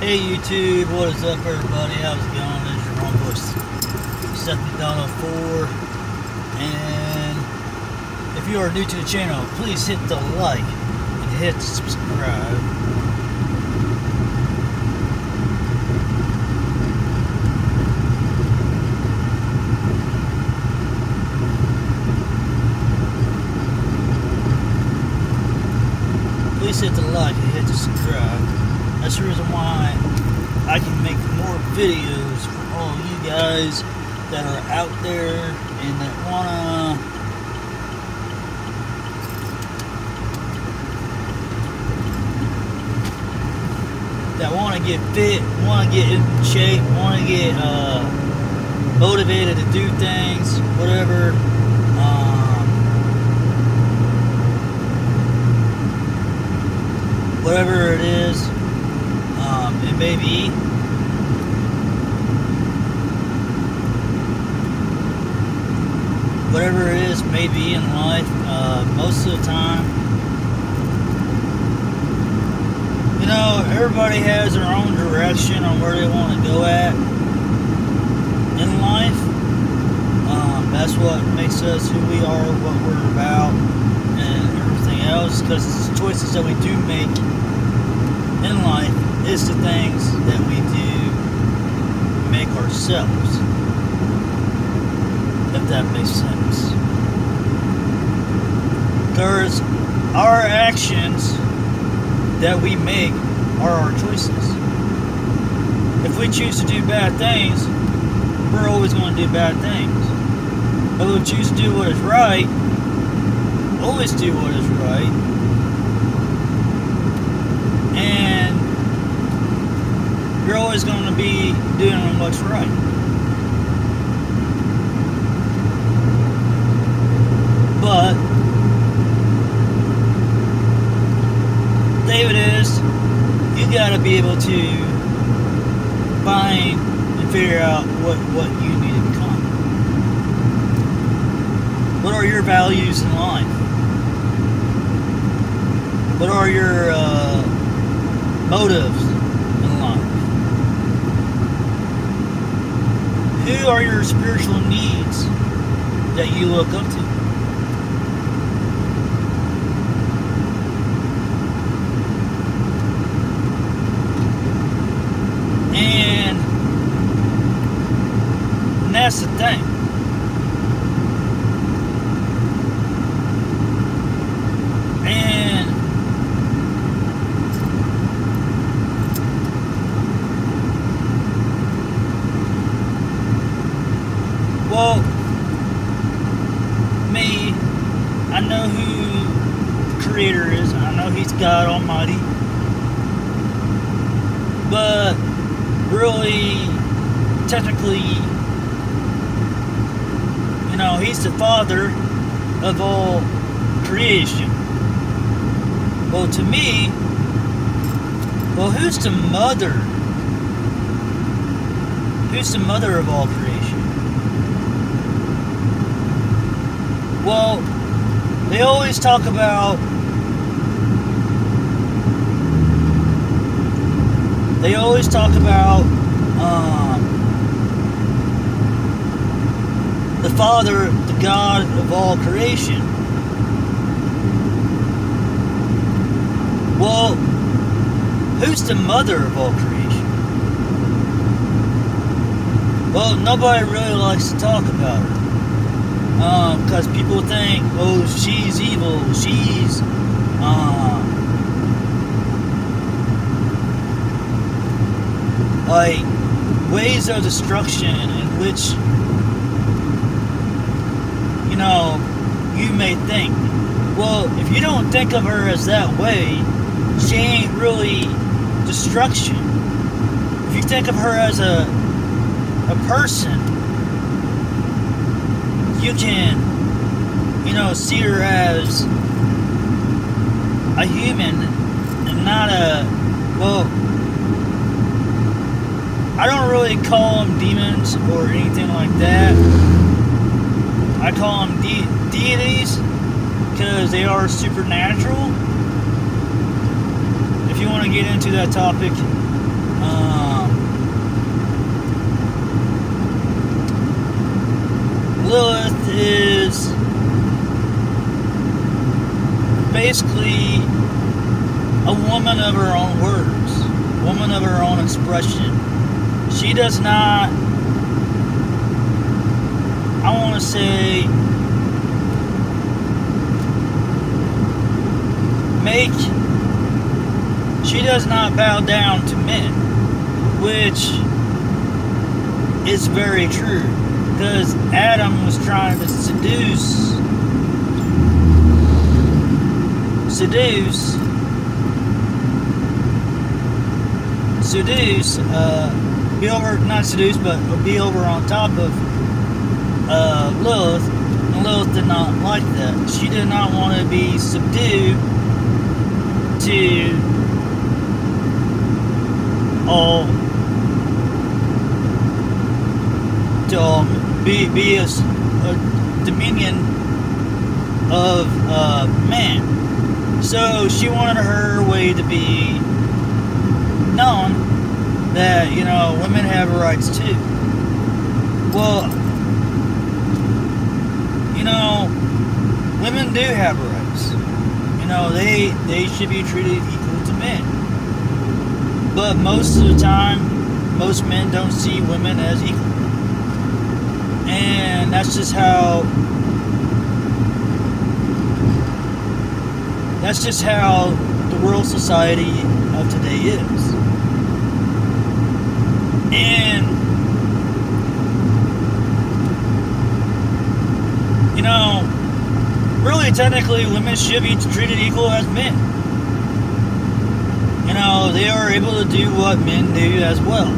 Hey YouTube, what is up everybody? How's it going? This is your homeboy Seth McDonald 4 and if you are new to the channel, please hit the like and hit subscribe. Please hit the like and hit the subscribe. That's the reason why I can make more videos for all you guys that are out there and that wanna that want to get fit, want to get in shape, want to get uh, motivated to do things, whatever. Um, whatever it is, be. Whatever it is, maybe in life. Uh, most of the time, you know, everybody has their own direction on where they want to go at in life. Um, that's what makes us who we are, what we're about, and everything else. Because it's the choices that we do make in life is the things that we do make ourselves. If that makes sense. Because our actions that we make are our choices. If we choose to do bad things, we're always going to do bad things. But if we choose to do what is right, always do what is right. And you're always going to be doing what's right. But David is you got to be able to find and figure out what what you need to become. What are your values in life? What are your uh, motives in life? Who are your spiritual needs that you look up to? And, and that's the thing. And well, me, I know who the creator is. I know he's God Almighty. But really, technically, you know, he's the father of all creation. Well, to me, well, who's the mother? Who's the mother of all creation? Well, they always talk about they always talk about um, the Father, the God of all creation. Well, who's the mother of all creation? Well, nobody really likes to talk about her. Because um, people think, oh, she's evil, she's. Uh, like ways of destruction in which you know you may think. Well if you don't think of her as that way she ain't really destruction. If you think of her as a a person you can you know see her as a human and not a well I don't really call them demons or anything like that. I call them de- deities because they are supernatural. If you want to get into that topic, um, Lilith is basically a woman of her own words, woman of her own expression she does not, I want to say, make, she does not bow down to men, which is very true. Because Adam was trying to seduce, seduce, seduce, uh, be over, not seduced, but be over on top of uh, Lilith. And Lilith did not like that. She did not want to be subdued to all to um, be be a, a dominion of uh, man. So she wanted her way to be known that you know women have rights too. Well, you know, women do have rights. You know, they they should be treated equal to men. But most of the time, most men don't see women as equal. And that's just how that's just how the world society of today is. And you know, really technically women should be treated equal as men. You know, they are able to do what men do as well.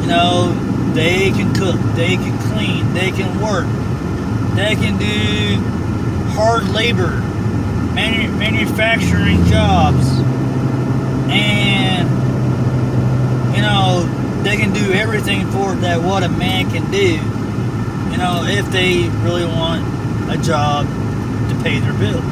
You know, they can cook, they can clean, they can work, they can do hard labor, manu- manufacturing jobs, and you know they can do everything for that what a man can do. You know, if they really want a job to pay their bills.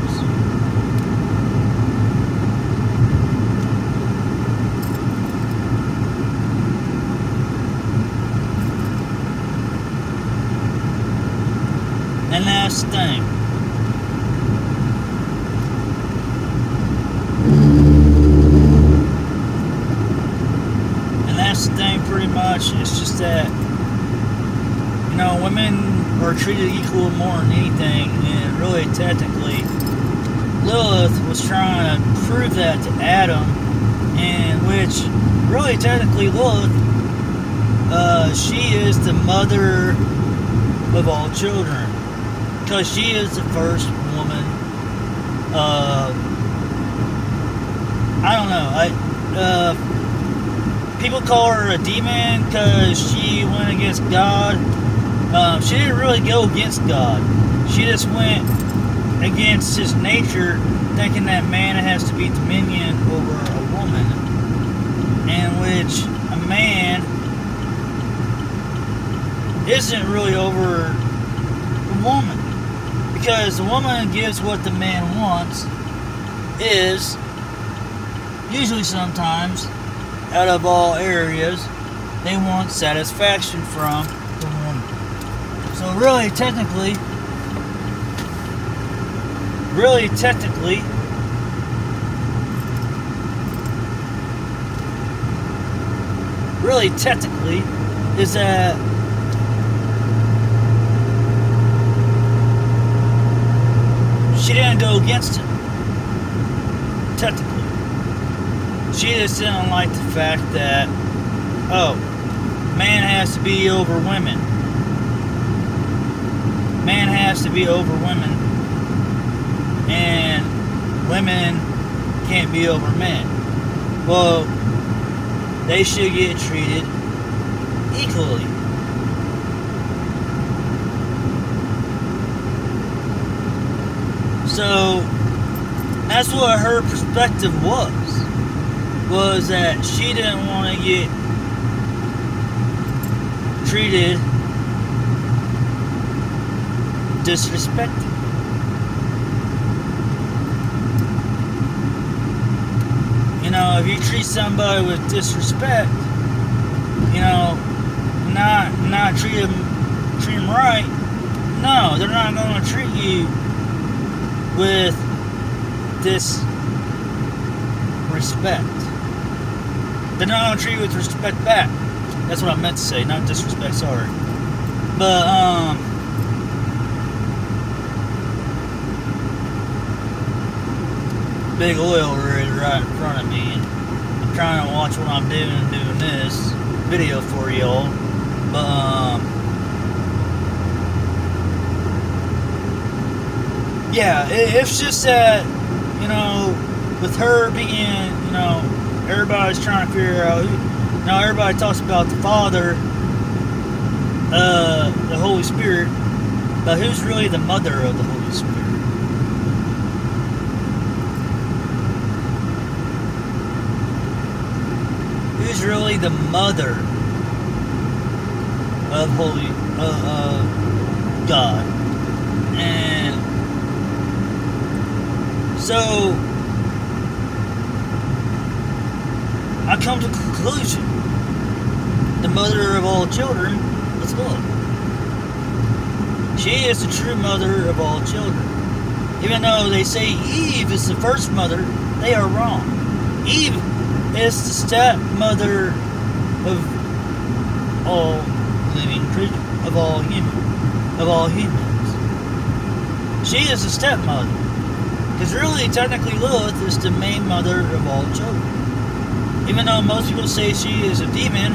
And last thing. And that's the thing pretty much. It's just that you know, women are treated equal more than anything and really technically Lilith was trying to prove that to Adam and which really technically Lilith uh, she is the mother of all children because she is the first woman. Uh, I don't know. I uh, people call her a demon because she went against God. Um, she didn't really go against God. She just went against His nature, thinking that man has to be dominion over a woman, in which a man isn't really over the woman because the woman gives what the man wants is usually sometimes out of all areas they want satisfaction from the woman so really technically really technically really technically is that she didn't go against him. Technically. She just didn't like the fact that, oh, man has to be over women. Man has to be over women. And women can't be over men. Well, they should get treated equally. So that's what her perspective was. Was that she didn't want to get treated disrespected. You know, if you treat somebody with disrespect, you know, not not treat them treat them right, no, they're not going to treat you with disrespect. They're not treat you with respect back. That's what I meant to say, not disrespect. Sorry, but um. Big oil rig right in front of me, and I'm trying to watch what I'm doing and doing this video for y'all. But um, yeah, it, it's just that you know, with her being, you know, everybody's trying to figure out. You everybody talks about the Father, uh, the Holy Spirit, but who's really the mother of the Holy Spirit? Who's really the mother of Holy uh, uh, God? And so I come to the conclusion the mother of all children is love. She is the true mother of all children. Even though they say Eve is the first mother, they are wrong. Eve is the stepmother of all living creatures, of all human, of all humans. She is the stepmother. Because really, technically, Lilith is the main mother of all children. Even though most people say she is a demon,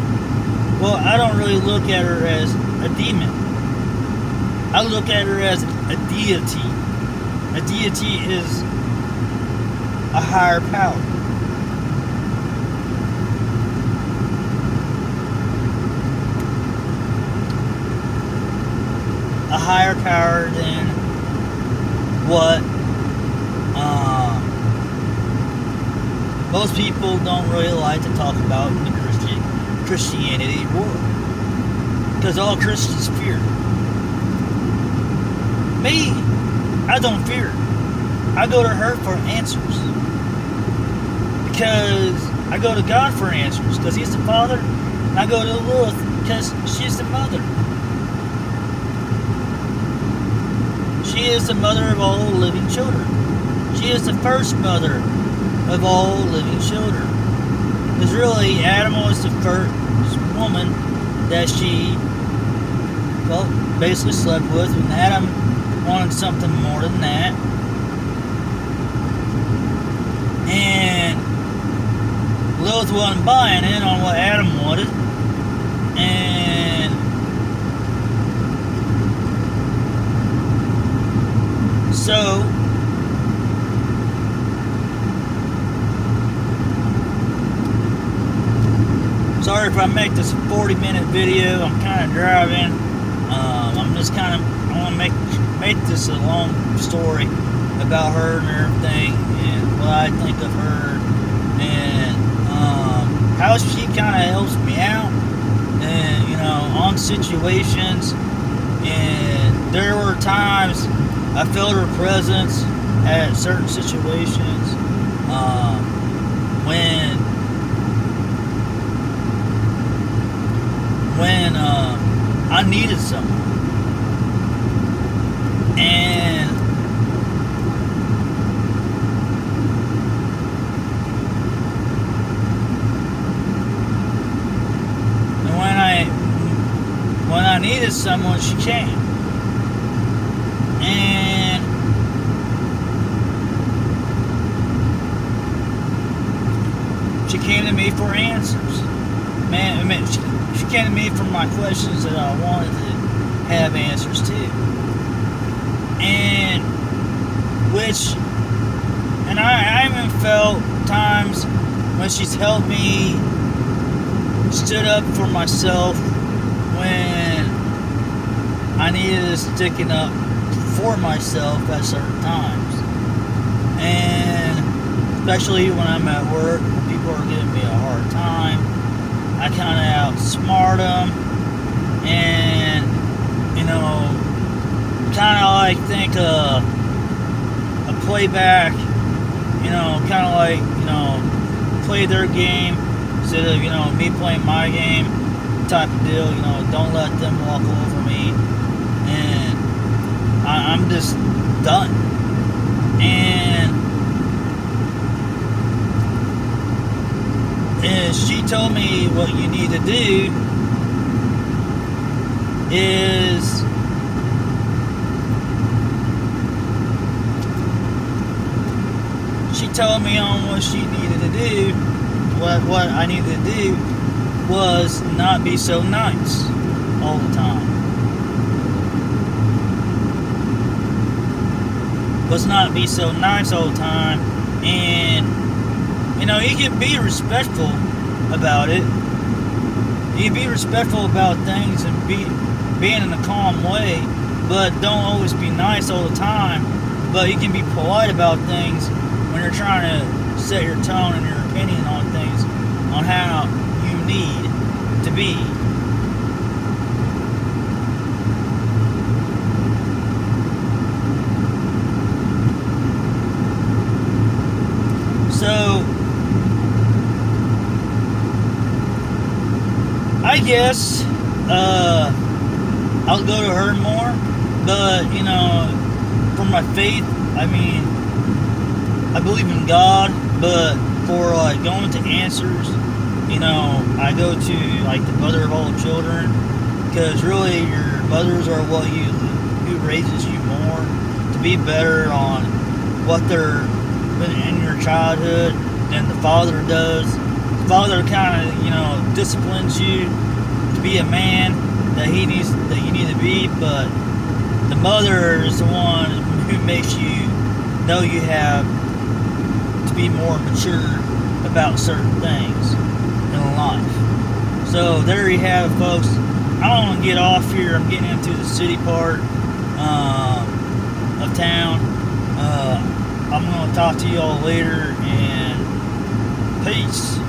well, I don't really look at her as a demon. I look at her as a deity. A deity is a higher power. A higher power than what um, most people don't really like to talk about the Christian Christianity world because all Christians fear. Me, I don't fear. I go to her for answers because I go to God for answers because He's the Father. I go to Lilith because she's the mother. She is the mother of all living children. She is the first mother of all living children. Because really, Adam was the first woman that she, well, basically slept with, and Adam wanted something more than that. And Lilith wasn't buying in on what Adam wanted. And so sorry if I make this a 40 minute video. I'm kind of driving. Um, I'm just kind of I want to make make this a long story about her and everything and what I think of her and um, how she kind of helps me out and you know on situations and there were times I felt her presence at certain situations um, when when uh, I needed someone. And and when I when I needed someone, she came. And she came to me for answers. Man, I mean, she, she came to me for my questions that I wanted to have answers to. And which, and I, I even felt times when she's helped me, stood up for myself when I needed sticking up for myself at certain times. And especially when I'm at work, people are giving me a hard time, I kind of outsmart them and, you know, kind of like think a, a playback, you know, kind of like, you know, play their game instead of, you know, me playing my game type of deal, you know, don't let them walk over me. And I, I'm just done. And is she told me what you need to do is she told me on what she needed to do what what I needed to do was not be so nice all the time. Was not be so nice all the time. And you know you can be respectful about it. You be respectful about things and be being in a calm way but don't always be nice all the time. But you can be polite about things when you're trying to set your tone and your opinion on things on how you need to be. So, I guess uh, I'll go to her more, but you know, for my faith, I mean, I believe in God, but for like going to answers, you know, I go to like the mother of all children, because really your mothers are what you who raises you more to be better on what they're in your childhood than the father does. The father kind of, you know, disciplines you to be a man that he needs that you need to be, but the mother is the one who makes you know you have to be more mature about certain things in life. So there you have it, folks. I don't want to get off here. I'm getting into the city part um, of town. Uh, I'm going to talk to you all later and peace.